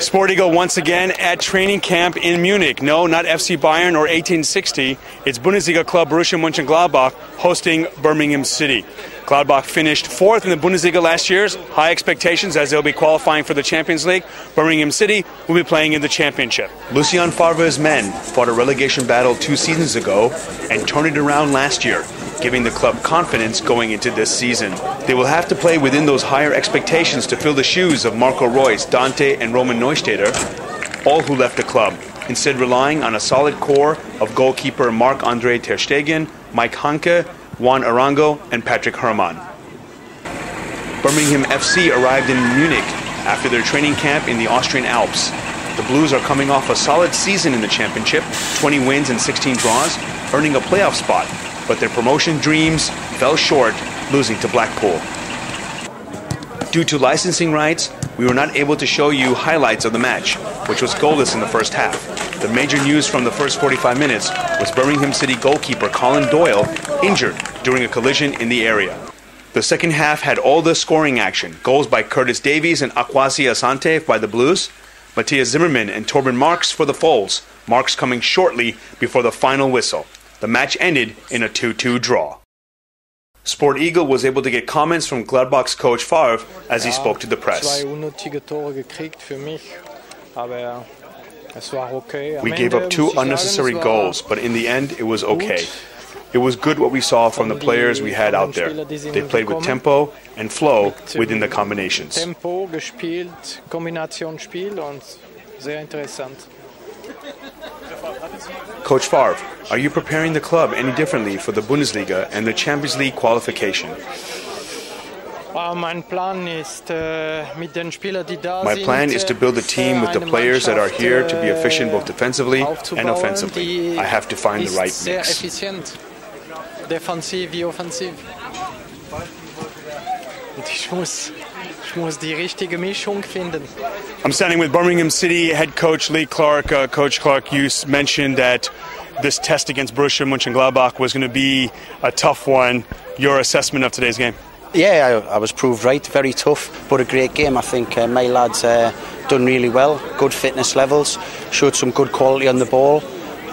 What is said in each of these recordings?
Sport Eagle once again at training camp in Munich. No, not FC Bayern or 1860. It's Bundesliga club Borussia Mönchengladbach hosting Birmingham City. Gladbach finished fourth in the Bundesliga last year's. High expectations as they'll be qualifying for the Champions League. Birmingham City will be playing in the Championship. Lucien Favre's men fought a relegation battle two seasons ago and turned it around last year giving the club confidence going into this season. They will have to play within those higher expectations to fill the shoes of Marco Reus, Dante, and Roman Neustädter, all who left the club, instead relying on a solid core of goalkeeper Marc-Andre Ter Stegen, Mike Hanke, Juan Arango, and Patrick Herrmann. Birmingham FC arrived in Munich after their training camp in the Austrian Alps. The Blues are coming off a solid season in the championship, 20 wins and 16 draws, earning a playoff spot but their promotion dreams fell short, losing to Blackpool. Due to licensing rights, we were not able to show you highlights of the match, which was goalless in the first half. The major news from the first 45 minutes was Birmingham City goalkeeper Colin Doyle injured during a collision in the area. The second half had all the scoring action goals by Curtis Davies and Akwasi Asante by the Blues, Matthias Zimmermann and Thorben Marx for the Foals, Marx coming shortly before the final whistle. The match ended in a 2 2 draw. Sport Eagle was able to get comments from Gladbach's coach Favre as he spoke to the press. We gave up two unnecessary goals, but in the end, it was okay. It was good what we saw from the players we had out there. They played with tempo and flow within the combinations. Tempo, gespielt, Kombinationsspiel und sehr interessant. Coach Favre, are you preparing the club any differently for the Bundesliga and the Champions League qualification? Uh, my plan is to build a team with the players that are here to be efficient both defensively and offensively. I have to find the right mix. Muss die richtige Mischung finden. I'm standing with Birmingham City head coach Lee Clark. Uh, coach Clark, you mentioned that this test against Borussia Mönchengladbach was going to be a tough one. Your assessment of today's game? Yeah, I, I was proved right. Very tough, but a great game. I think uh, my lads uh, done really well. Good fitness levels, showed some good quality on the ball,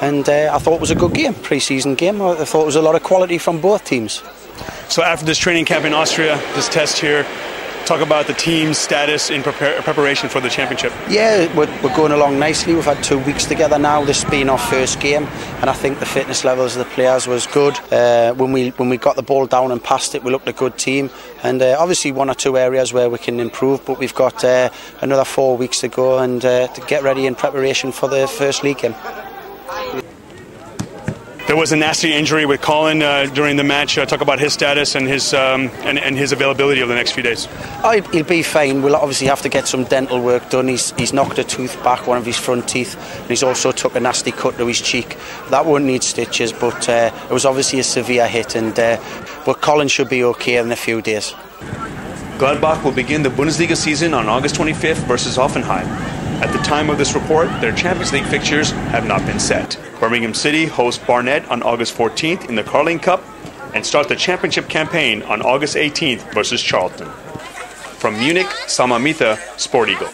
and uh, I thought it was a good game, pre-season game. I thought it was a lot of quality from both teams. So after this training camp in Austria, this test here, talk about the team's status in prepare, preparation for the championship. Yeah, we're, we're, going along nicely. We've had two weeks together now. This being our first game, and I think the fitness levels of the players was good. Uh, when we when we got the ball down and passed it, we looked a good team. And uh, obviously one or two areas where we can improve, but we've got uh, another four weeks to go and uh, to get ready in preparation for the first league game. There was a nasty injury with Colin uh, during the match. Uh, talk about his status and his um, and, and, his availability over the next few days. Oh, he'll be fine. We'll obviously have to get some dental work done. He's, he's knocked a tooth back, one of his front teeth, and he's also took a nasty cut to his cheek. That won't need stitches, but uh, it was obviously a severe hit. And uh, but Colin should be okay in a few days. Gladbach will begin the Bundesliga season on August 25th versus Hoffenheim. At the time of this report, their Champions League fixtures have not been set. Birmingham City hosts Barnet on August 14th in the Carling Cup and start the championship campaign on August 18th versus Charlton. From Munich, Samamita, Sport Eagle.